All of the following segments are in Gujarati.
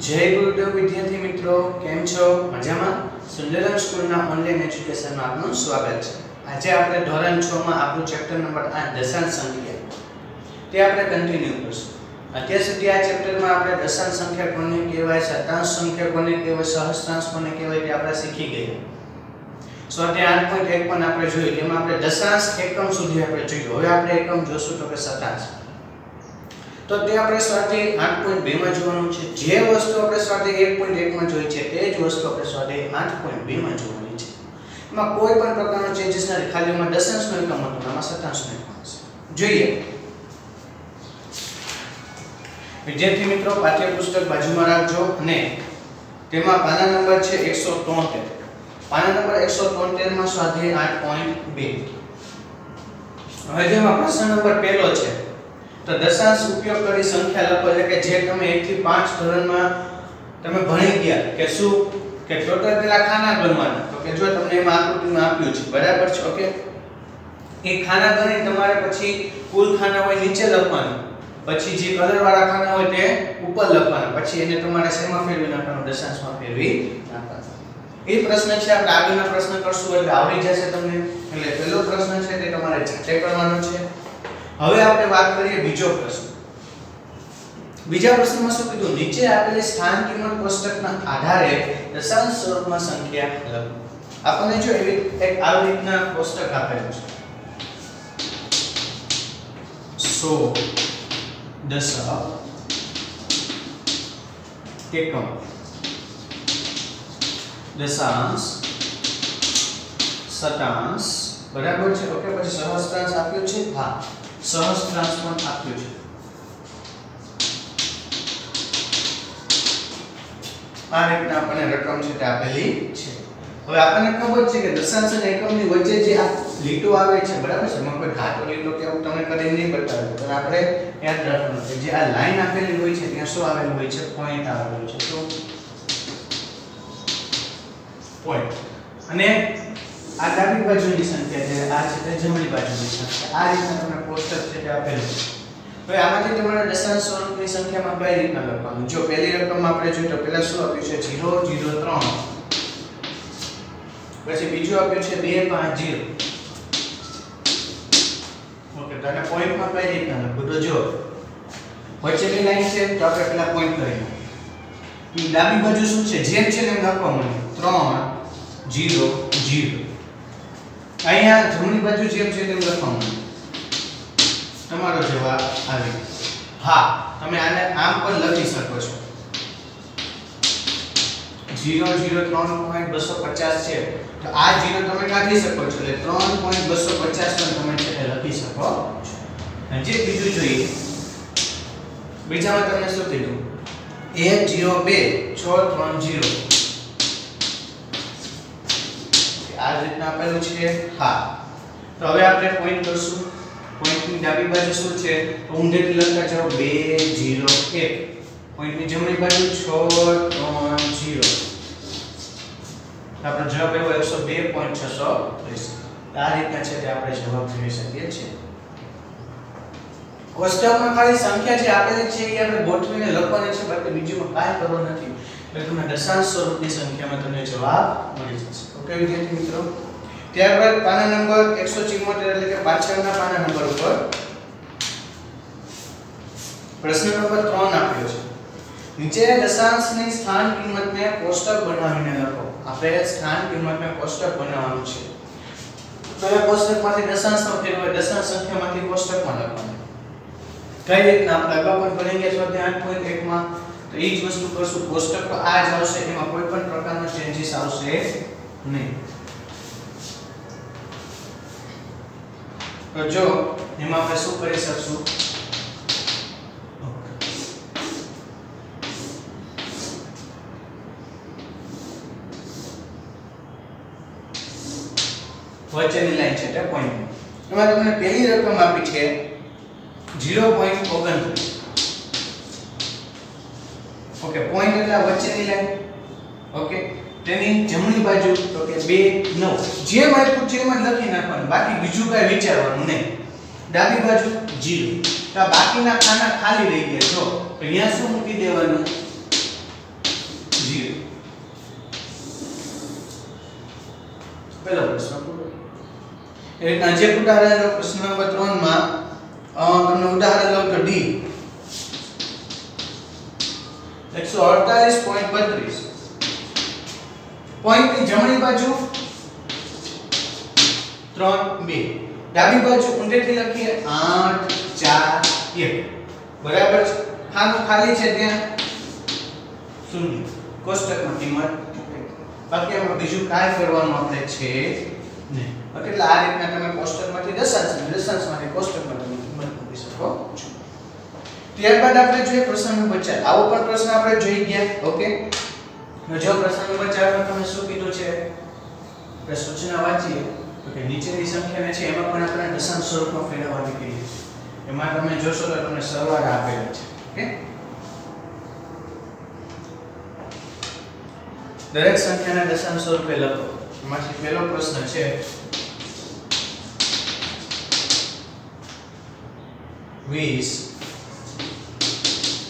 જય ગુરુદેવ વિદ્યાર્થી મિત્રો, કેમ છો? મજામાં? સુંદરમ સ્કૂલના ઓનલાઈન એજ્યુકેશનમાં આપનું સ્વાગત છે. આજે આપણે ધોરણ 6 માં આપણું ચેપ્ટર નંબર 8 દશાંશ સંખ્યા. તે આપણે કન્ટિન્યુ કરશું. અત્યાર સુધી આ ચેપ્ટરમાં આપણે દશાંશ સંખ્યા કોને કહેવાય, શતાંશ સંખ્યા કોને કહેવાય સહસ્ત્રાંશ કોને કહેવાય તે આપણે શીખી ગયા. તે 8.1 પણ આપણે જોયું, તેમાં આપણે દશાંશ એકમ સુધી આપણે જોયું. હવે આપણે એકમ જોશું તો કે શતાંશ. તો તે આપણે સ્વાધ્યાય 8.2 માં જોવાનું છે. જે વસ્તુ આપણે સ્વાધ્યાય 1.1 માં જોઈ છે, તે જ વસ્તુ આપણે સ્વાધ્યાય 8.2 માં જોવાની છે. એમાં કોઈ પણ પ્રકારનો ચેન્જીસ નથી ખાલી એમાં દશાંશનો એકમ હતો એમાં શતાંશનો એકમ છે જોઈએ. વિદ્યાર્થી મિત્રો, પાઠ્યપુસ્તક બાજુમાં રાખજો અને તેમાં પાના નંબર છે 173 પાના નંબર 173 માં સ્વાધ્યાય 8.2 હવે જેમાં પ્રશ્ન નંબર પહેલો છે તો દશાંશ ઉપયોગ કરી સંખ્યા લખો એટલે કે જે તમે 1 થી 5 ધોરણમાં તમે ભણી ગયા, કે શું? કે ટોટલ પેલા ખાના ગણવાના. તો કે જો તમને એમાં આકૃતિમાં આપ્યું છે. બરાબર છે? ઓકે? એ ખાના ગણી તમારે પછી કુલ ખાના હોય નીચે લખવાનું. પછી જે કલર વાળા ખાના હોય તે ઉપર લખવાના. પછી એને તમારે શેમાં ફેરવી નાખવાનું? દશાંશમાં ફેરવી નાખવાનું. એ પ્રશ્ન છે. આપણે આગળના પ્રશ્ન કરશું એટલે આવડી જશે તમને. એટલે પહેલો પ્રશ્ન છે તે તમારે જાતે કરવાનો છે. હવે આપણે વાત કરીએ બીજો પ્રશ્ન. બીજા પ્રશ્નમાં શું કીધું? નીચે આપેલી સ્થાન કિંમત કોષ્ટકના આધારે દશાંશ સ્વરૂપમાં સંખ્યા લખો. આપણને જો એવી એક આવી રીતના કોષ્ટક આપેલું છે. 100 દશક એકમ. દશાંશ શતાંશ બરાબર છે? ઓકે, પછી સહસ્ત્રાંશ આપ્યું છે? હા. સહસ્ત્રાંશ પણ આપ્યું છે. આ રીતના આપણને રકમ છે તે આપેલી છે. હવે આપણને ખબર છે કે દશાંશ અને એકમની વચ્ચે જે આ લીટો આવે છે, બરાબર છે? એમાં કોઈ ઘાટો લીટો કે તમને કરીને નહીં બતાવ્યું. પણ આપણે યાદ રાખવાનું છે જે આ લાઈન આપેલી હોય છે, ત્યાં શું આવેલું હોય છે? પોઈન્ટ આવેલું છે. તો પોઈન્ટ. અને આ ડાબી બાજુની સંખ્યા છે, આ છે જમણી બાજુની સંખ્યા. આ રીતના તમને કોષ્ટક છે તે આપેલું છે. હવે આમાંથી તમારે દશાંશ સ્વરૂપની સંખ્યામાં કઈ રીતના લખવાનું? જો પહેલી રકમમાં આપણે જોઈએ તો પહેલા શું આપ્યું છે? 0 0 3 પછી બીજું આપ્યું છે 2 5 0 ઓકે, તો આને પોઈન્ટમાં કઈ રીતના લખવું? તો જો, વચ્ચેની લાઈન છે, તો આપણે પહેલા પોઈન્ટ કરી ડાબી બાજુ શું છે? જેમ છે એમ લખવા મળ્યું 3 0 0 અહીંયા જમણી બાજુ જેમ છે તેમ લખવાનું. તમારો જવાબ આવી હા, તમે આને આમ પણ લખી શકો છો. 0.250 છે. તો આ 0 તમે કાઢી શકો છો, એટલે 3.250 પણ તમે છે લખી શકો છો. જે બીજું જોઈએ, બીજામાં તમને શું કીધું? 102 630 આ રીતના આપેલું છે, હા. તો હવે આપણે પોઈન્ટ કરશું. પોઈન્ટની ડાબી બાજુ શું છે? તો ઊંધેથી લખતા જાઓ 2 0 1 પોઈન્ટની જમણી બાજુ 6 3 0 આપણો જવાબ એવો 102.630 આ રીતના છે તે આપણે જવાબ જોઈ શકીએ છીએ. કોષ્ટકમાં ખાલી સંખ્યા જે આપેલી છે એ આપણે ગોઠવીને લખવાની છે, બાકી બીજું કાંઈ કરવું નથી. એટલે તમને દશાંશ સ્વરૂપની સંખ્યામાં તમને જવાબ મળી જશે. ઓકે વિદ્યાર્થી મિત્રો? ત્યારબાદ પાના નંબર 174 એટલે કે પાછળના પાના નંબર ઉપર પ્રશ્ન નંબર 3 આપ્યો છે. નીચે દશાંશની સ્થાન કિંમતને કોષ્ટક બનાવીને લખો. આપણે સ્થાન કિંમતને કોષ્ટક બનાવવાનું છે. તો એ કોષ્ટકમાંથી દશાંશનો ફેરવો દશાંશ સંખ્યામાંથી કોષ્ટકમાં લખવાનું. કઈ રીતના? આપણે અગાઉ પણ ભણી ગયા છો ધ્યાન પોઈન્ટ 1 માં તો એ જ વસ્તુ કરશું. કોષ્ટક તો આ જ આવશે, એમાં કોઈ પણ પ્રકારનો ચેન્જીસ આવશે નહીં. તો જો, એમાં આપણે શું કરી શકશું? વચ્ચેની લાઈન છે તે પોઈન્ટ એમાં તમને પહેલી રકમ આપી છે 0.29 ઓકે પોઈન્ટ એટલે વચ્ચેની લાઈન ઓકે, તેની જમણી બાજુ, તો કે 2 9 જે આપ્યું છે એમાં લખી નાખવાનું. બાકી બીજું કાંઈ વિચારવાનું નહીં. ડાબી બાજુ 0 તો આ બાકીના ખાના ખાલી રહી ગયા. જો અહીંયા શું મૂકી દેવાનું? 0 પહેલો પ્રશ્ન પૂરો. એ રીતના જે ઉદાહરણ લો પ્રશ્ન નંબર 3 માં તમને ઉદાહરણ લઉં તો ડી 148.32 પોઈન્ટની જમણી બાજુ 3 2 ડાબી બાજુ ઊંધેથી લખીએ 8 4 1 બરાબર છે? ખાનું ખાલી છે ત્યાં શૂન્ય. કોષ્ટકમાં કિંમત બાકી એમાં બીજું કાંઈ કરવાનું આપણે છે નહીં. ઓકે, એટલે આ રીતના તમે કોષ્ટકમાંથી દશાંશ અને દશાંશમાંથી કોષ્ટકમાં તમે કિંમત મૂકી શકો છો. ત્યારબાદ આપણે જોઈએ પ્રશ્ન નંબર 4 આવો પણ પ્રશ્ન આપણે જોઈ ગયા. ઓકે તો જો પ્રશ્ન નંબર 4 માં તમને શું કીધું છે? કે સૂચના વાંચીએ. તો કે નીચેની સંખ્યાને છે, એમાં પણ આપણે દશાંશ સ્વરૂપમાં ફેરવવાની કીધી છે. એમાં તમે જોશો તો તમને સરવાળા આપેલા છે. ઓકે દરેક સંખ્યાને દશાંશ સ્વરૂપે લખો. એમાંથી પહેલો પ્રશ્ન છે, વીસ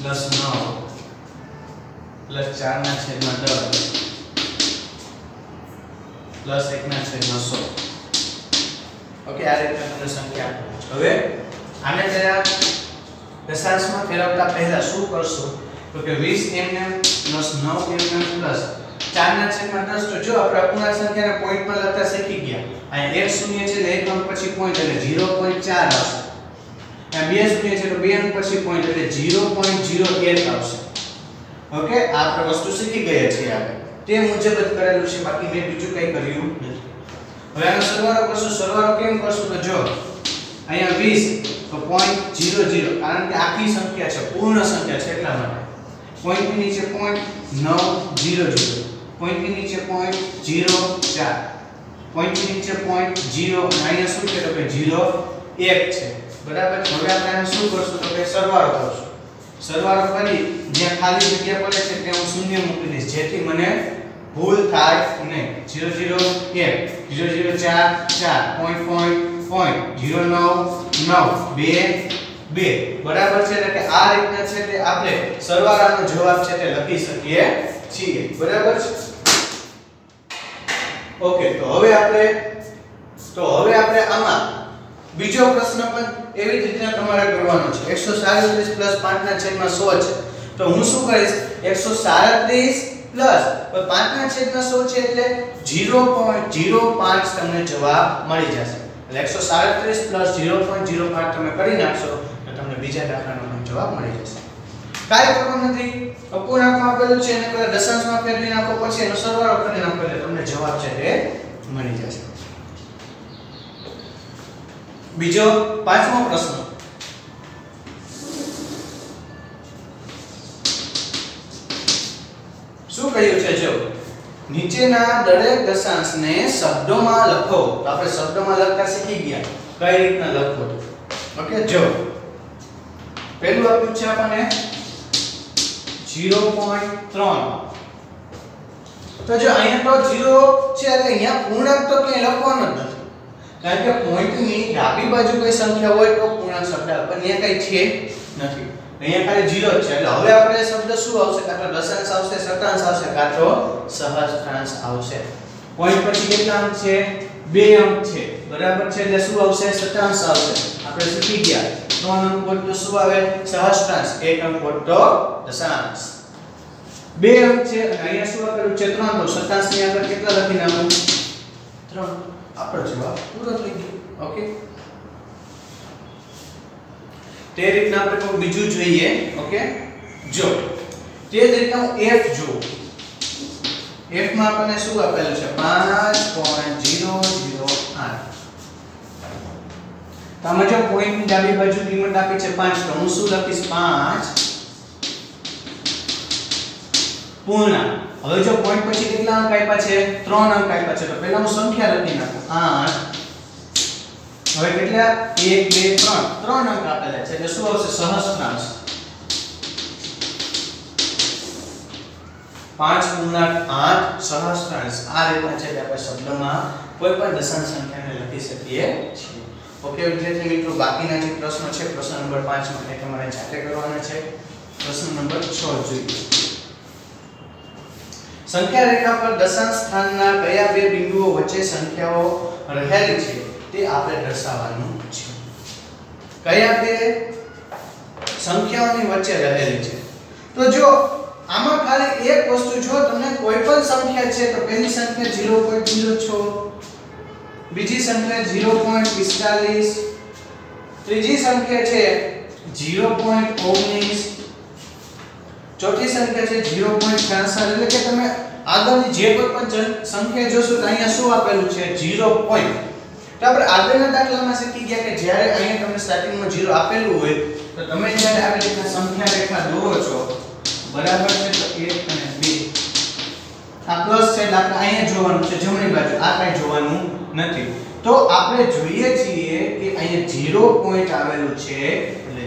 પ્લસ નવ પ્લસ ચાર ના છેદમાં દસ. પ્લસ એક ના છેદમાં સો. ઓકે, આ રીતે તમને સંખ્યા હવે આને જરા દશાંશમાં ફેરવતા પહેલા શું કરશો? તો કે 20 એમ પ્લસ 9 mm પ્લસ 4 ના છેદમાં 10 તો જો આપણે અપૂર્ણાંક સંખ્યાને પોઈન્ટમાં લખતા શીખી ગયા. અહીં એક શૂન્ય છે એટલે એક અંક પછી પોઈન્ટ એટલે 0.4 આવશે. આ બે શૂન્ય છે તો બે અંક પછી પોઈન્ટ એટલે 0.01 આવશે. ઓકે આ આપણે વસ્તુ શીખી ગયા છીએ આપણે. તે મુજબ જ કરેલું છે. બાકી મેં બીજું કંઈ કર્યું નથી. હવે આનો સરવાળો કરશું. સરવાળો કેમ કરશું તો જો, અહીંયા 20 તો પોઈન્ટ 00 કારણ કે આખી સંખ્યા છે. પૂર્ણ સંખ્યા છે એટલા માટે. પોઈન્ટની નીચે પોઈન્ટ 900 પોઈન્ટની નીચે પોઈન્ટ 04 પોઈન્ટની નીચે પોઈન્ટ 0 માઇનસ શું છે? તો કે 0 1 છે. બરાબર? હવે આપણે શું કરશું? તો કે સરવાળો કરશું. સરવાળો કરી જ્યાં ખાલી જગ્યા પડે છે, ત્યાં હું શૂન્ય મૂકી દઈશ. જેથી મને ભૂલ થાય નહીં 0 0 1 0 0 4 4 પોઈન્ટ પોઈન્ટ પોઈન્ટ 0 9 9 2 2 બરાબર છે? એટલે કે આ રીતના છે તે આપણે સરવાળાનો જવાબ છે તે લખી શકીએ છીએ. બરાબર છે? ઓકે, તો હવે આપણે, તો હવે આપણે આમાં બીજો પ્રશ્ન પણ એવી જ રીતના તમારે કરવાનું છે. 137 પ્લસ 5 ના છેદમાં 100 છે. તો હું શું કરીશ? 137 પ્લસ 5 ના છેદમાં 100 છે એટલે 0.05 તમને જવાબ મળી જશે. એટલે 137 પ્લસ 0.05 તમે કરી નાખશો તો તમને બીજા દાખલાનો જવાબ મળી જશે. કાંઈ કરવાનું નથી. અપૂર્ણાંકમાં આપેલું છે, એને કદાચ દશાંશમાં ફેરવી નાખો, પછી એનો સરવાળો કરી નાખો એટલે તમને જવાબ છે તે મળી જશે. બીજો પાંચમો પ્રશ્ન. શું કહ્યું છે જો? નીચેના દરેક દશાંશને શબ્દોમાં લખો. તો આપણે શબ્દોમાં લખતા શીખી ગયા. કઈ રીતના લખવો ઓકે, જો. પહેલું આપ્યું છે આપણને 0.3 તો જો અહીંયા તો 0 છે એટલે અહીંયા પૂર્ણાંક તો ક્યાંય લખવાનો નથી. કારણ કે પોઈન્ટની ડાબી બાજુ કોઈ સંખ્યા હોય તો પૂર્ણાંક શબ્દ પણ અહીંયા કઈ છે નથી. અહીંયા ખાલી 0 જ છે. એટલે હવે આપણે શબ્દ શું આવશે? કાં દશાંશ આવશે, શતાંશ આવશે, કાં તો સહસ્ત્રાંશ આવશે. પોઈન્ટ પછી કેટલા અંક છે? બે અંક છે. બરાબર છે? એટલે શું આવશે? શતાંશ આવશે. આપણે શીખી ગયા. ત્રણ અંક હોય તો શું આવે? સહસ્ત્રાંશ એક અંક હોય તો દશાંશ. બે અંક છે. અને અહીંયા શું આપેલું છે? ત્રણ તો. શતાંશની આગળ કેટલા લખી નાખું? ત્રણ. આપણો જવાબ પૂરો થઈ ગયો. ઓકે તે રીતના આપણે કોઈ બીજું જોઈએ. ઓકે જો, તે જ રીતના હું f જો f માં આપણને શું આપેલું છે? 5.008 તમે જો પોઈન્ટની ડાબી બાજુ કિંમત આપી છે 5 તો હું શું લખીશ? 5 પૂર્ણાંક. હવે જો પોઈન્ટ પછી કેટલા અંક આપ્યા છે? 3 અંક આપ્યા છે. તો પહેલા સંખ્યા લખી નાખું. 8 હવે કેટલા? 1 2 3 ત્રણ અંક આપેલા છે. એટલે શું આવશે? સહસ્ત્રાંશ 5 પૂર્ણાંક 8 સહસ્ત્રાંશ આ રીતના છે કે આપણે શબ્દમાં કોઈ પણ દશાંશ સંખ્યાને લખી શકીએ છીએ. ઓકે વિદ્યાર્થી મિત્રો, બાકીના જે પ્રશ્નો છે, પ્રશ્ન નંબર 5 માટે તમારે જાતે કરવાના છે. પ્રશ્ન નંબર 6 જોઈએ. સંખ્યા રેખા પર દશાંશ સ્થાનના કયા બે બિંદુઓ વચ્ચે સંખ્યાઓ રહેલી છે તે આપણે દર્શાવવાનું છે. કયા બે સંખ્યાઓની વચ્ચે રહેલી છે? તો જો આમાં ખાલી એક વસ્તુ જો તમને કોઈ પણ સંખ્યા છે, તો પહેલી સંખ્યા 0.06 બીજી સંખ્યા 0.45 ત્રીજી સંખ્યા છે 0.19 ચોથી સંખ્યા છે 0.66 એટલે કે તમે આગળની જે કોઈ પણ સંખ્યા જોશો તો અહીંયા શું આપેલું છે? 0. તો આપણે આગળના દાખલામાં શીખી ગયા કે જ્યારે અહીંયા તમને સ્ટાર્ટિંગમાં 0 આપેલું હોય, તો તમે જ્યારે આવી રીતના સંખ્યા રેખા દોરો છો, બરાબર છે તો 1 અને 2 આ પ્લસ છે એટલે આપણે અહીંયા જોવાનું છે, જમણી બાજુ. આ કાંઈ જોવાનું નથી. તો આપણે જોઈએ છીએ કે અહીંયા 0 પોઈન્ટ આવેલું છે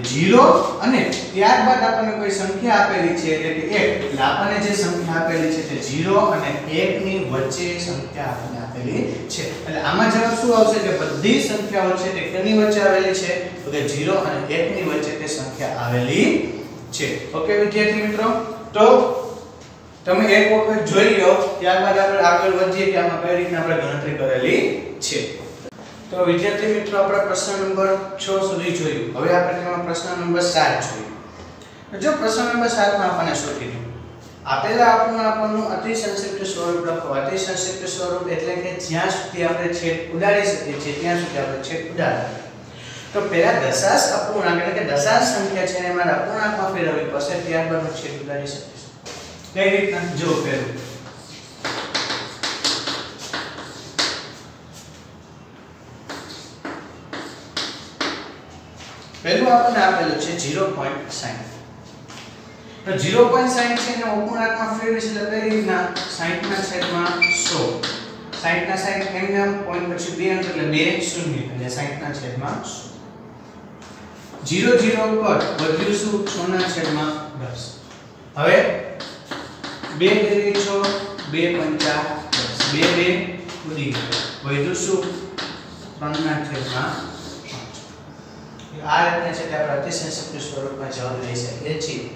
0 અને ત્યારબાદ આપણને કોઈ સંખ્યા આપેલી છે, એટલે કે 1 એટલે આપણને જે સંખ્યા આપેલી છે, તે 0 અને 1 ની વચ્ચે સંખ્યા આપણને આપેલી છે. એટલે આમાં જવાબ શું આવશે? કે બધી સંખ્યાઓ છે તે કેની વચ્ચે આવેલી છે? તો કે 0 અને 1 ની વચ્ચે તે સંખ્યા આવેલી છે. ઓકે, વિદ્યાર્થી મિત્રો? તો તમે એક વખત જોઈ લો, ત્યારબાદ આપણે આગળ વધીએ કે આમાં કઈ રીતના આપણે ગણતરી કરેલી છે. તો વિદ્યાર્થી મિત્રો, આપણે પ્રશ્ન નંબર 6 સુધી જોયું. હવે આપણે તેમાં પ્રશ્ન નંબર 7 જોયું. જો પ્રશ્ન નંબર 7 માં આપણને શું કીધું? આપેલા આપણને આપણનું સ્વરૂપ લખો. અતિ સ્વરૂપ એટલે કે જ્યાં સુધી આપણે છેદ ઉડાડી શકીએ છીએ, ત્યાં સુધી આપણે છેદ ઉડાડવાનું તો પહેલા દશાંશ અપૂર્ણાંક એટલે કે દશાંશ સંખ્યા છે એને મારા અપૂર્ણાંકમાં ફેરવવી પડશે, ત્યારબાદ છેદ ઉડાડી શકીશ. કઈ રીતના? જો ફેરવું. પહેલું આપણને આપેલું છે 0.60 તો 0.60 છે એને અપૂર્ણાંકમાં ફેરવીશ એટલે કઈ રીતના? 60 ના છેદમાં 100 60 ના 60 એમ એમ પોઈન્ટ પછી બે અંક એટલે 2 શૂન્ય. એટલે 60 ના છેદમાં 0 0 પર વધ્યું શું 6 ના છેદમાં 10 હવે 2 તેરી 6 2 પંચા 10 2 2 ઉડી ગયો. વધ્યું શું 3 ના છેદમાં આ રીતના છે કે આપણે અતિશય સ્વરૂપમાં જવાબ લઈ શકીએ છીએ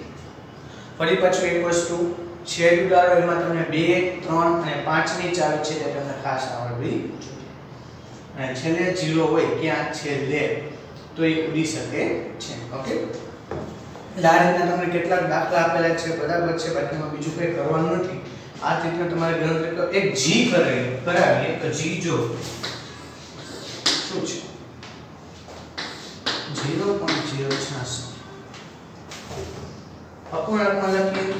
ફરી પાછું એક વસ્તુ છે ઉદાહરણ એમાં તમને 2 3 અને 5 ની ચાલ છે તે તમને ખાસ આવડવી જોઈએ. અને છેલ્લે જીરો હોય ક્યાં છેલ્લે તો એ ઉડી શકે છે. ઓકે? એટલે રીતના તમને કેટલાક દાખલા આપેલા છે, બરાબર છે, બાકીમાં બીજું કંઈ કરવાનું નથી. આ રીતના તમારે ગણતરી એક જી કરાવી કરાવીએ, તો જી જો શું છે 0.086 અપૂર્ણાંકમાં લખીએ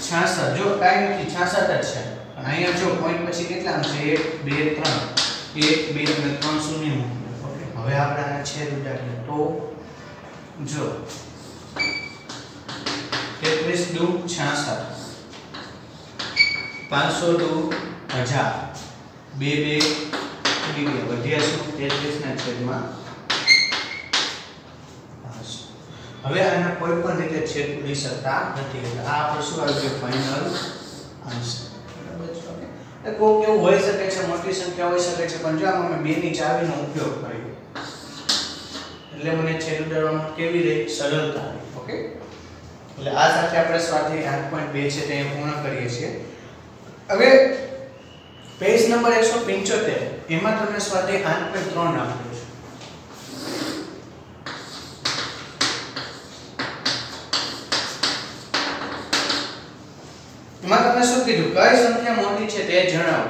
66 જો કાઈ નથી 66 જ છે અને અહીંયા જો પોઈન્ટ પછી કેટલા છે? 1 2 3 1 2 અને 3 શૂન્ય ઓકે હવે આપણે આને છેદ ઉડાડીએ તો જો 33 દુ 66 500 દુ 1000 બે બે ઉડી ગયા વધ્યા શું? 33 ના છેદમાં હવે આના કોઈ પણ રીતે છેદ ઉડી શકતા નથી. એટલે આ આપણે શું આવી ગયું ફાઇનલ આન્સર કોક એવું હોઈ શકે છે, મોટી સંખ્યા હોઈ શકે છે, પણ જો આમાં મેં બે ની ચાવીનો ઉપયોગ કર્યો એટલે મને છેદ ઉડાડવામાં કેવી રહી સરળતા ઓકે? એટલે આ સાથે આપણે સ્વાધ્યાય આઠ પોઈન્ટ બે છે, તે પૂર્ણ કરીએ છીએ. હવે પેજ નંબર એકસો પંચોતેર, એમાં તમને સ્વાધ્યાય આઠ પોઈન્ટ ત્રણ આપ્યો છે એમાં તમને શું કીધું? કઈ સંખ્યા મોટી છે તે જણાવો.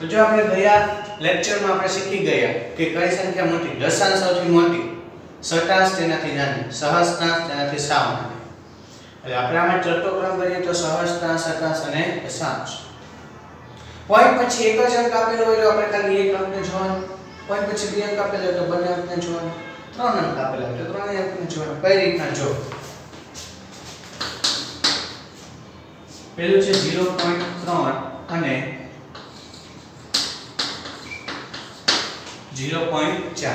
તો જો આપણે ગયા લેક્ચરમાં આપણે શીખી ગયા કે કઈ સંખ્યા મોટી? દશાંશ સૌથી મોટી. સટાંશ તેનાથી નાની. સહસ્ત્રાંશ તેનાથી સાવ નાની એટલે આપણે આમાં ચતુર્ક્રમ કરીએ તો સહસ્ત્રાંશ સટાંશ અને દશાંશ. પોઈન્ટ પછી એક જ અંક આપેલો હોય તો આપણે ખાલી એક અંકને જોવાનું. પોઈન્ટ પછી બે અંક આપેલો હોય તો બંને અંકને જોવાનું. ત્રણ અંક આપેલા તો ત્રણેય અંકને જોવાનું. કઈ રીતના જો? પેલું છે 0.3 અને 0.4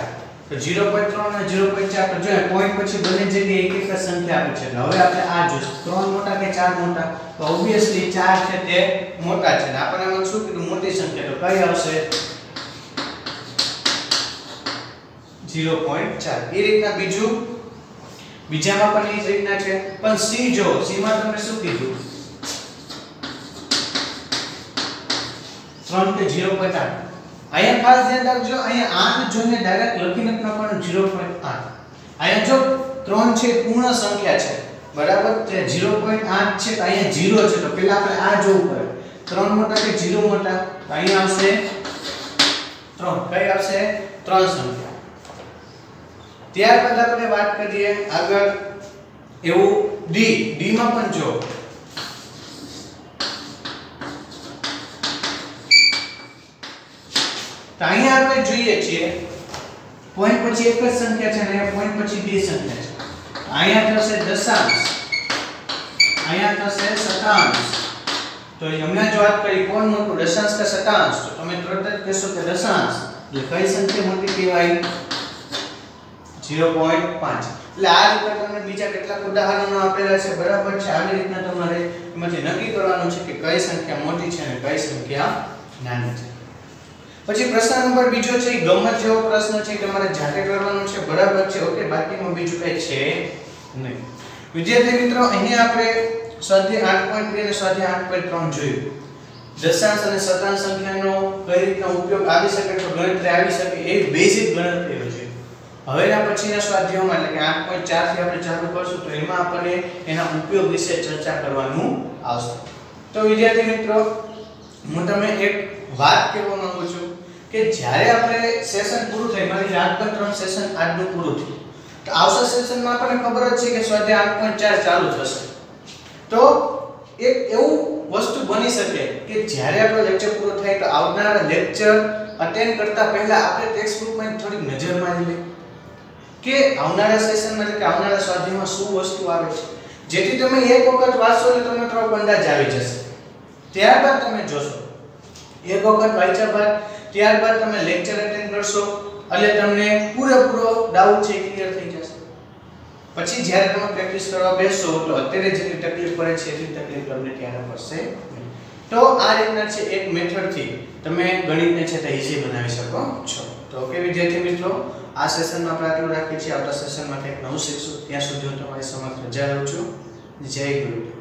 તો 0.3 અને 0.4 તો જો પોઈન્ટ પછી બંને જગ્યાએ એક એક સંખ્યા આપે છે. એટલે હવે આપણે આ જોઈશું 3 મોટા કે 4 મોટા? તો ઓબવિયસલી 4 છે તે મોટા છે. ને આપણે આમાં શું કીધું? મોટી સંખ્યા. તો કઈ આવશે? 0.4 એ રીતના બીજું. બીજામાં પણ એ જ રીતના છે. પણ સી જો, સીમાં તમે શું કીધું? 3 કે 0.8 અહીંયા ખાસ ધ્યાન રાખજો, અહીંયા 8 જોઈને ડાયરેક્ટ લખી નથી નાખવાનું 0.8 અહીંયા જો 3 છે પૂર્ણ સંખ્યા છે, બરાબર? તે 0.8 છે, તો અહીંયા 0 છે, તો પહેલા આપણે આ જોવું પડે. 3 મોટા કે 0 મોટા? અહીંયા આવશે 3 કઈ આવશે? 3 સંખ્યા. ત્યારબાદ આપણે વાત કરીએ આગળ એવું ડી. ડી માં પણ જો. તો અહીંયા આપણે જોઈએ છીએ પોઈન્ટ પછી એક જ સંખ્યા છે અને પોઈન્ટ પછી બે સંખ્યા છે. અહીંયા થશે દશાંશ, અહીંયા થશે શતાંશ તો હમણાં જો વાત કરી, કોણ મોટું, દશાંશ કે શતાંશ તો તમે તરત જ કહેશો કે દશાંશ. એટલે કઈ સંખ્યા મોટી કહેવાય? 0.5 એટલે આ રીતે તમને બીજા કેટલાક ઉદાહરણો આપેલા છે, બરાબર છે? આવી રીતના તમારે એમાંથી નક્કી કરવાનું છે કે કઈ સંખ્યા મોટી છે અને કઈ સંખ્યા નાની છે. પછી પ્રશ્ન નંબર બીજો છે ગમત જેવો પ્રશ્ન છે તમારે જાતે કરવાનો છે, બરાબર છે, ઓકે બાકીમાં બીજું કઈ છે નહીં. વિદ્યાર્થી મિત્રો, અહીંયા આપણે સ્વાધ્યાય 8.2 અને સ્વાધ્યાય 8.3 જોયું. દશાંશ અને શતાંશ સંખ્યાનો કઈ રીતના ઉપયોગ આવી શકે તો ગણતરી આવી શકે એ બેઝિક ગણતરીઓ છે. હવેના પછીના સ્વાધ્યાયોમાં, એટલે કે 8.4 થી આપણે ચાલુ કરશું, તો એમાં આપણે એના ઉપયોગ વિશે ચર્ચા કરવાનું આવશે. તો વિદ્યાર્થી મિત્રો, હું તમને એક વાત કહેવા માંગુ છું. કે જ્યારે આપણે સેશન પૂરું થાય, મારી આઠ પર ત્રણ સેશન આજનું પૂરું થયું. તો આવતા સેશનમાં આપણને ખબર જ છે કે સ્વાધ્યાય 8.4 ચાલુ થશે. તો એક એવું વસ્તુ બની શકે કે જ્યારે આપણો લેક્ચર પૂરો થાય તો આવનારા લેક્ચર અટેન્ડ કરતા પહેલા આપણે ટેક્સ્ટ બુકમાં થોડીક નજર મારી લઈએ. કે આવનારા સેશનમાં એટલે કે આવનારા સ્વાધ્યાયમાં શું વસ્તુ આવે છે. જેથી તમે એક વખત વાંચશો ને તમને થોડો અંદાજ આવી જશે. ત્યારબાદ તમે જોશો. એક વખત વાંચ્યા બાદ ત્યારબાદ તમે લેક્ચર અટેન્ડ કરશો. એટલે તમને પૂરેપૂરો ડાઉટ છે ક્લિયર થઈ જશે. પછી જ્યારે તમે પ્રેક્ટિસ કરવા બેસશો તો અત્યારે જેટલી તકલીફ પડે છે, એટલી તકલીફ તમને ત્યારે પડશે તો આ રીતના છે એક મેથડથી તમે ગણિતને છે તે ઈઝી બનાવી શકો છો. તો ઓકે, વિદ્યાર્થી મિત્રો, આ સેશનમાં આપણે આટલું રાખીએ છીએ. આવતા સેશનમાં કંઈક નવું શીખશું. ત્યાં સુધી હું તમારી સમક્ષ રજા લઉં છું. જય ગુરુદેવ.